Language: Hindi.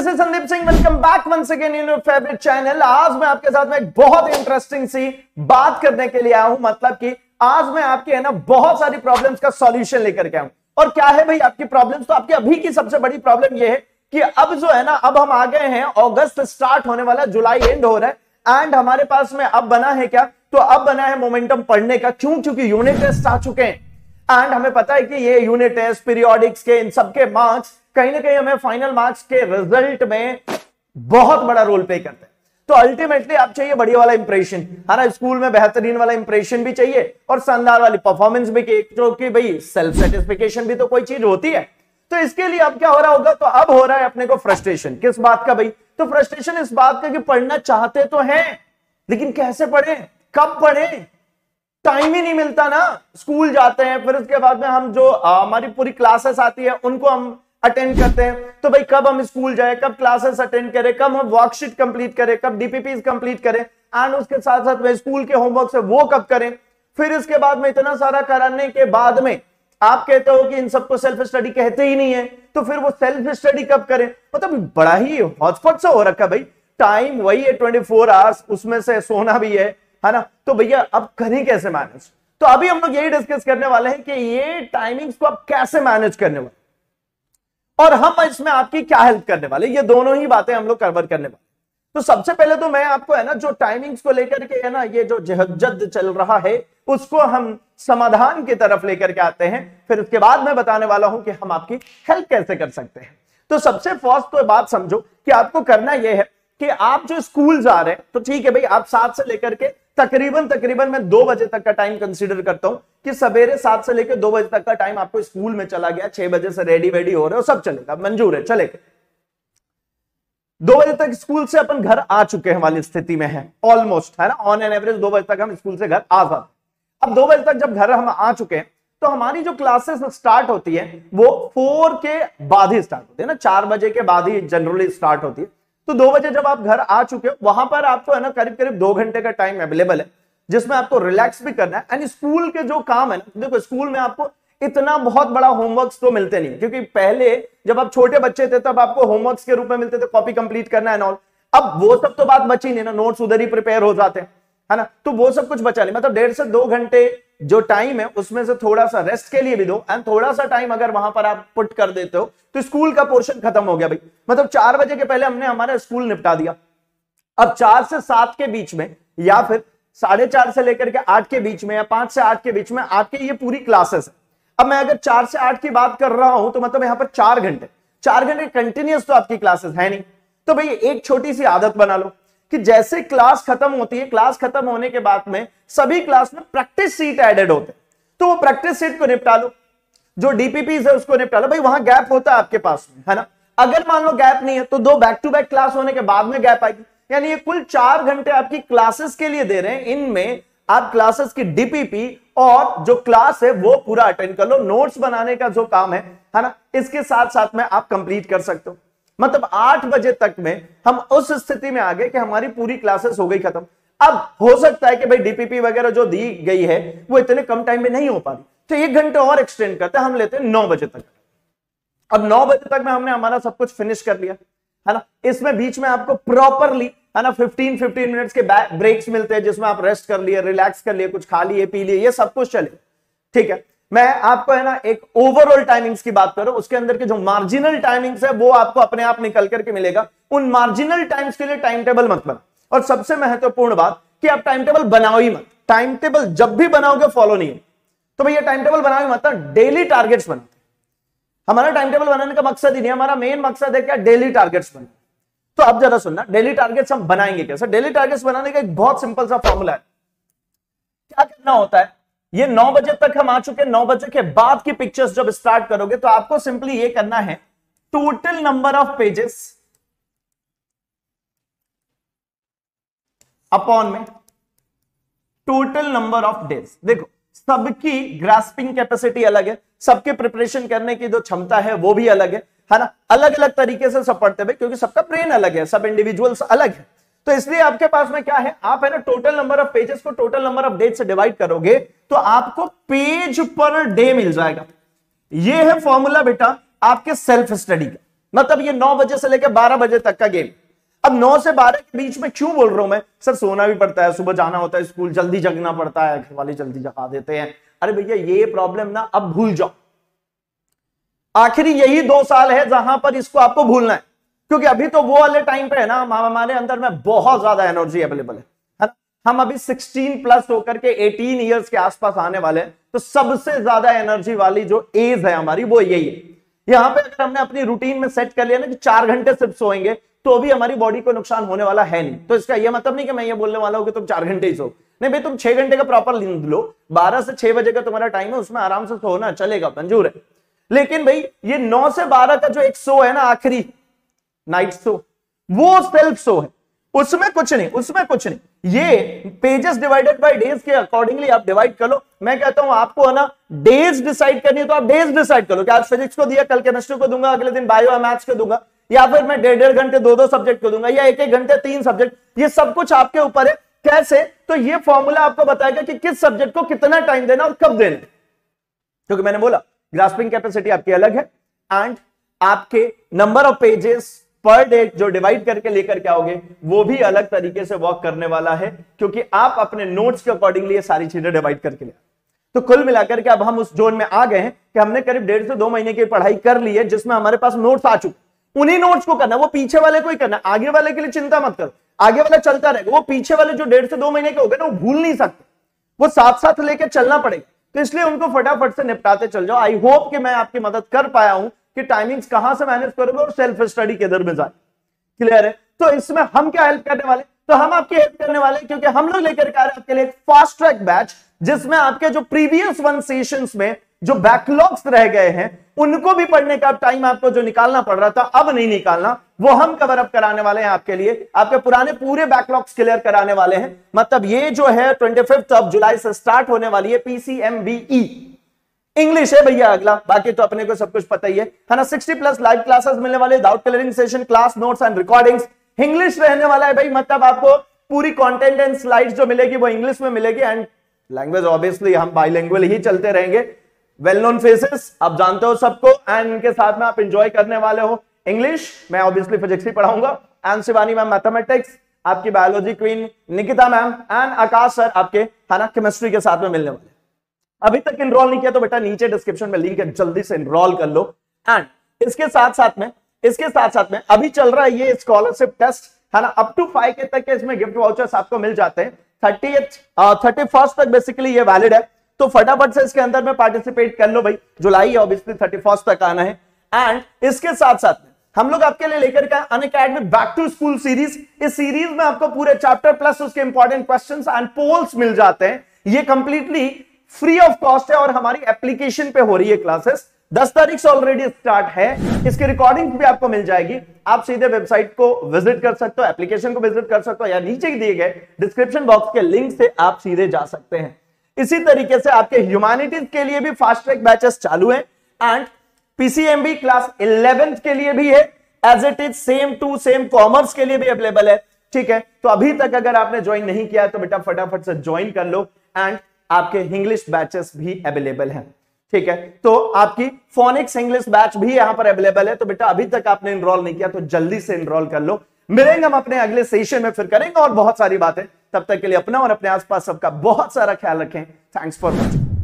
This is Sandeep Singh. Welcome back once again in your favourite channel आज मैं आपके साथ में एक बहुत इंटरेस्टिंग सी बात करने के लिए आया हूँ। मतलब कि आज मैं आपके, है ना, बहुत सारी प्रॉब्लम्स का सॉल्यूशन लेकर के आऊँ और क्या है भाई, आपकी प्रॉब्लम्स तो आपकी अभी की सबसे बड़ी प्रॉब्लम यह है कि अब जो है ना, अब हम आ गए हैं। अगस्त स्टार्ट होने वाला जुलाई एंड हो रहा है। एंड हमारे पास में अब बना है क्या? तो अब बना है मोमेंटम पढ़ने का। क्यों? क्योंकि यूनिट टेस्ट आ चुके हैं। एंड हमें पता है कि ये यूनिट टेस्ट पीरियोडिक्स के, इन सबके मार्क्स कहीं ना कहीं हमें फाइनल मार्क्स के रिज़ल्ट में बहुत बड़ा रोल प्ले करते हैं। तो अल्टीमेटली आप चाहिए बढ़िया वाला इंप्रेशन है ना स्कूल में बेहतरीन वाला इंप्रेशन भी चाहिए और शानदार वाली परफॉर्मेंस भी जो कि भाई सेल्फ सेटिस्फिकेशन भी तो कोई चीज़ होती है। तो इसके लिए अब क्या हो रहा होगा? तो अब हो रहा है अपने को फ्रस्ट्रेशन किस बात का भाई? तो फ्रस्ट्रेशन इस बात का कि पढ़ना चाहते तो हैं, लेकिन कैसे पढ़े? कब पढ़े? टाइम ही नहीं मिलता ना। स्कूल जाते हैं, फिर उसके बाद में हम जो हमारी पूरी क्लासेस आती है, उनको हम अटेंड करते हैं। तो भाई, कब हम स्कूल जाए, कब क्लासेस अटेंड करें, कब हम वर्कशीट कंप्लीट करें, कब डीपीपी कंप्लीट करें एंड उसके साथ साथ में स्कूल के होमवर्क से वो कब करें? फिर इसके बाद में इतना सारा कराने के बाद में आप कहते हो कि इन सबको सेल्फ स्टडी कहते ही नहीं है तो फिर वो सेल्फ स्टडी कब करें? मतलब बड़ा ही हॉटस्पॉट सा हो रखा भाई। टाइम वही है ट्वेंटी आवर्स उसमें से सोना भी है है ना? तो भैया, अब करें कैसे मैनेज तो अभी हम लोग यही डिस्कस करने वाले हैं कि ये टाइमिंग्स को आप कैसे मैनेज करने वाले और हम इसमें आपकी क्या हेल्प करने वाले? ये दोनों ही बातें हम लोग कवर करने वाले। तो सबसे पहले तो मैं आपको है ना, जो टाइमिंग्स को लेकर के है ना, ये जो जहजद चल रहा है, उसको हम समाधान की तरफ़ लेकर के आते हैं। फिर उसके बाद मैं बताने वाला हूँ कि हम आपकी हेल्प कैसे कर सकते हैं। तो सबसे फ़र्स्ट तो बात समझो कि आपको करना यह है कि आप जो स्कूल जा रहे हैं तो ठीक है भाई, आप सात से लेकर के तकरीबन तकरीबन मैं दो बजे तक का टाइम कंसिडर करता हूँ। कि सवेरे सात से लेकर दो बजे तक का टाइम आपको स्कूल में चला गया, छह बजे से रेडी वेडी हो रहे हो, सब चलेगा, मंजूर है, चलेगा। दो बजे तक स्कूल से अपन घर आ चुके हैं, वाली स्थिति में है ऑलमोस्ट है ना? ऑन एन एवरेज दो बजे तक हम स्कूल से घर आ जाते अब दो बजे तक जब घर हम आ चुके हैं तो हमारी जो क्लासेस स्टार्ट होती है, वो फोर के बाद ही स्टार्ट होती है, ना? चार बजे के बाद ही जनरली स्टार्ट होती है। तो दो बजे जब आप घर आ चुके हो, वहाँ पर आपको, है ना करीब करीब दो घंटे का टाइम अवेलेबल है। जिसमें आपको रिलैक्स भी करना है। एंड स्कूल के जो काम है ना, देखो स्कूल में आपको इतना बहुत बड़ा होमवर्क तो मिलते नहीं क्योंकि पहले जब आप छोटे बच्चे थे, तब आपको होमवर्क के रूप में मिलते थे कॉपी कंप्लीट करना है ऑल अब वो सब तो बात बची नहीं ना नोट्स उधर ही प्रिपेयर हो जाते हैं, है ना? तो वो सब कुछ बचा नहीं। मतलब डेढ़ से दो घंटे जो टाइम है, उसमें से थोड़ा सा रेस्ट के लिए भी दो। एंड थोड़ा सा टाइम अगर वहाँ पर आप पुट कर देते हो तो स्कूल का पोर्शन खत्म हो गया भाई। मतलब चार बजे के पहले हमने हमारा स्कूल निपटा दिया। अब चार से सात के बीच में या फिर साढ़े चार से लेकर के आठ के बीच में या पाँच से आठ के बीच में आपके ये पूरी क्लासेस है। अब मैं अगर चार से आठ की बात कर रहा हूँ तो मतलब यहाँ पर चार घंटे। चार घंटे कंटिन्यूस तो आपकी क्लासेस है नहीं। तो भाई, एक छोटी सी आदत बना लो कि जैसे क्लास खत्म होती है क्लास खत्म होने के बाद में सभी क्लास में प्रैक्टिस सीट एडेड होते हैं। तो वो प्रैक्टिस सीट को निपटा लो। जो डीपीपी है, उसको निपटा लो। भाई, वहाँ गैप होता है आपके पास में, है ना? अगर मान लो गैप नहीं है तो दो बैक टू बैक क्लास होने के बाद में गैप आएगी। यानी ये कुल चार घंटे आपकी क्लासेस के लिए दे रहे हैं। इनमें आप क्लासेस की डीपीपी और जो क्लास है, वो पूरा अटेंड कर लो। नोट्स बनाने का जो काम है है ना? इसके साथ साथ में आप कंप्लीट कर सकते हो। मतलब आठ बजे तक में हम उस स्थिति में आ गए कि हमारी पूरी क्लासेस हो गई खत्म। अब हो सकता है कि भाई डीपीपी वगैरह जो दी गई है, वो इतने कम टाइम में नहीं हो पा रही। तो एक घंटे और एक्सटेंड करते हम लेते हैं नौ बजे तक। अब नौ बजे तक में हमने हमारा सब कुछ फिनिश कर लिया, है ना? इसमें बीच में आपको प्रॉपरली है ना 15 15 मिनट्स के ब्रेक्स मिलते हैं, जिसमें आप रेस्ट कर लिए रिलैक्स कर लिए, कुछ खा लिए, पी लिए, ये सब कुछ चले। ठीक है? मैं आपको है ना, एक ओवरऑल टाइमिंग्स की बात करूँ, उसके अंदर के जो मार्जिनल टाइमिंग्स है, वो आपको अपने आप निकल करके मिलेगा। उन मार्जिनल टाइम्स के लिए टाइम टेबल मत बना। और सबसे महत्वपूर्ण बात कि आप टाइम टेबल बनाओ ही मत। टाइम टेबल जब भी बनाओगे फॉलो नहीं तो भैया टाइम टेबल बनाओ ही मत डेली टारगेट्स बनाते हमारा टाइम टेबल बनाने का मकसद ही नहीं हमारा मेन मकसद है क्या डेली टारगेट्स बना तो अब जरा सुनना डेली टारगेट्स हम बनाएँगे कैसे डेली टारगेट्स बनाने का एक बहुत सिंपल सा फॉर्मूला है। क्या करना होता है? ये नौ बजे तक हम आ चुके नौ बजे के बाद की पिक्चर्स जब स्टार्ट करोगे तो आपको सिंपली ये करना है total number of pages upon में टोटल नंबर ऑफ़ डेज़ देखो, सबकी ग्रास्पिंग कैपेसिटी अलग है, सबके प्रिपरेशन करने की जो क्षमता है, वो भी अलग है। है ना? अलग अलग तरीके से सब पढ़ते हैं क्योंकि सबका ब्रेन अलग है, सब इंडिविजुअल्स अलग है। तो इसलिए आपके पास में क्या है? आप है ना टोटल नंबर ऑफ़ पेजेस को टोटल नंबर ऑफ़ डेट से डिवाइड करोगे तो आपको पेज पर डे मिल जाएगा। ये है फॉर्मूला बेटा, आपके सेल्फ स्टडी का। मतलब ये नौ बजे से लेकर बारह बजे तक का गेम अब नौ से बारह के बीच में क्यों बोल रहा हूँ मैं? सर, सोना भी पड़ता है, सुबह जाना होता है स्कूल, जल्दी जगना पड़ता है, घर वाले जल्दी जगा देते हैं। अरे भैया, ये प्रॉब्लम ना, अब भूल जाओ। आखिरी यही दो साल है जहाँ पर इसको आपको भूलना है। क्योंकि अभी तो वो वाले टाइम पे है ना हमारे अंदर में बहुत ज़्यादा एनर्जी अवेलेबल है। हम अभी 16 प्लस होकर के 18 इयर्स के आसपास आने वाले हैं। तो सबसे ज़्यादा एनर्जी वाली जो एज है हमारी, वो यही है। यहाँ पे अगर हमने अपनी रूटीन में सेट कर लिया ना कि चार घंटे सिर्फ़ सोएँगे तो भी हमारी बॉडी को नुकसान होने वाला है नहीं। तो इसका यह मतलब नहीं कि मैं ये बोलने वाला हूँ कि तुम चार घंटे ही सो। नहीं भाई, तुम छह घंटे का प्रॉपर नींद लो। बारह से छह बजे का तुम्हारा टाइम है, उसमें आराम से सोना, चलेगा, मंजूर है। लेकिन भाई, ये नौ से बारह का जो एक सो है ना, आखिरी नाइट सो वो सेल्फ सो है। उसमें कुछ नहीं, उसमें कुछ नहीं। ये पेजेस डिवाइडेड बाय डेज़ के अकॉर्डिंगली आप डिवाइड कर लो। मैं कहता हूँ, आपको है ना डेज़ डिसाइड करनी है तो आप डेज़ डिसाइड करो कि आज फिजिक्स को दिया, कल केमिस्ट्री को दूँगा, अगले दिन बायो मैथ्स को दूँगा, या फिर मैं डेढ़ डेढ़ घंटे दो दो सब्जेक्ट को दूँगा, या एक एक घंटे तीन सब्जेक्ट ये सब कुछ आपके ऊपर है। कैसे? तो ये फॉर्मूला आपको बताएगा कि किस सब्जेक्ट को कितना टाइम देना और कब देना क्योंकि मैंने बोला ग्रास्पिंग कैपेसिटी आपकी अलग है। एंड आपके number of pages per day जो डिवाइड करके लेकर के आओगे, वो भी अलग तरीके से वर्क करने वाला है, क्योंकि आप अपने नोट्स के अकॉर्डिंगली ये सारी चीज़ें डिवाइड करके ले तो कुल मिलाकर के अब हम उस जोन में आ गए हैं कि हमने करीब डेढ़ से दो महीने की पढ़ाई कर ली है, जिसमें हमारे पास नोट्स आ चुके उन्हीं नोट्स को करना, वो पीछे वाले को ही करना, आगे वाले के लिए चिंता मत करो। आगे वाला चलता रहेगा, वो पीछे वाले जो डेढ़ से दो महीने के हो गए ना, वो भूल नहीं सकते। वो साथ साथ लेकर चलना पड़ेगा। तो इसलिए उनको फटाफट से निपटाते चल जाओ। आई होप कि मैं आपकी मदद कर पाया हूँ कि टाइमिंग्स कहाँ से मैनेज करोगे और सेल्फ स्टडी किधर में जाए। क्लियर है? तो इसमें हम क्या हेल्प करने वाले? तो हम आपकी हेल्प करने वाले क्योंकि हम लोग लेकर आ रहे हैं आपके लिए फास्ट ट्रैक बैच जिसमें आपके जो प्रीवियस वन सेशन में जो बैकलॉग्स रह गए हैं, उनको भी पढ़ने का टाइम आपको जो निकालना पड़ रहा था, अब नहीं निकालना, वो हम कवर अप कराने वाले हैं आपके लिए। आपके पुराने पूरे बैकलॉग्स क्लियर कराने वाले हैं। मतलब ये जो है ट्वेंटी फिफ्थ ऑफ़ जुलाई से स्टार्ट होने वाली है पीसीएमबीई इंग्लिश है भैया अगला, बाकी तो अपने को सब कुछ पता ही है। है ना सिक्सटी प्लस लाइव क्लासेस मिलने वाले doubt clearing session class notes and recordings English रहने वाला है भाई मतलब आपको पूरी कंटेंट एंड स्लाइड्स जो मिलेगी, वो इंग्लिश में मिलेगी। एंड लैंग्वेज ऑब्वियसली हम बाईलैंग्वेज ही चलते रहेंगे। वेल नोन फेसेस आप जानते हो सबको एंड इनके साथ में आप इंजॉय करने वाले हो। इंग्लिश मैं ऑब्वियसली फिजिक्स ही पढ़ाऊँगा। एंड शिवानी मैम मैथमेटिक्स आपकी biology queen Nikita ma'am and Aakash sir आपके, है ना केमिस्ट्री के साथ में मिलने वाले। अभी तक इनरोल नहीं किया तो बेटा नीचे डिस्क्रिप्शन में लिंक है, जल्दी से इनरोल कर लो। एंड इसके साथ साथ में, इसके साथ साथ में, अभी चल रहा है ये स्कॉलरशिप टेस्ट है ना अप टू फाइव के तक के इसमें गिफ्ट वाउचर्स आपको मिल जाते हैं। थर्टी थर्टी फ़र्स्ट तक बेसिकली ये वैलिड है। तो फटाफट से इसके अंदर में पार्टिसिपेट कर लो भाई। जुलाई ऑब्वियसली थर्टी फ़र्स्ट तक आना है। एंड इसके साथ साथ हम लोग आपके लिए लेकर के Unacademy back to school series इस सीरीज़ में आपको पूरे चैप्टर प्लस उसके इंपॉर्टेंट क्वेश्चंस एंड पोल्स मिल जाते हैं। ये कंप्लीटली फ्री ऑफ़ कॉस्ट है और हमारी एप्लीकेशन पे हो रही है क्लासेस दस तारीख से ऑलरेडी स्टार्ट है। इसकी रिकॉर्डिंग भी आपको मिल जाएगी। आप सीधे वेबसाइट को विज़िट कर सकते हो एप्लीकेशन को विज़िट कर सकते हो या नीचे दिए गए डिस्क्रिप्शन बॉक्स के लिंक से आप सीधे जा सकते हैं। इसी तरीके से आपके ह्यूमैनिटीज के लिए भी फास्ट ट्रैक बैचेस चालू है एंड पीसीएमबी क्लास इलेवेंथ के लिए भी है as it is same to same commerce के लिए भी अवेलेबल है, ठीक है? तो अभी तक अगर आपने ज्वाइन नहीं किया तो बेटा फटाफट से ज्वाइन कर लो एंड आपके इंग्लिश बैचेस भी अवेलेबल हैं, ठीक है? तो आपकी फोनिक्स इंग्लिश बैच भी यहाँ पर अवेलेबल है तो बेटा अभी तक आपने इनरोल नहीं किया तो जल्दी से इनरोल कर लो। मिलेंगे हम अपने अगले सेशन में फिर करेंगे, और बहुत सारी बातें। तब तक के लिए अपना और अपने आसपास सबका बहुत सारा ख्याल रखें। Thanks for watching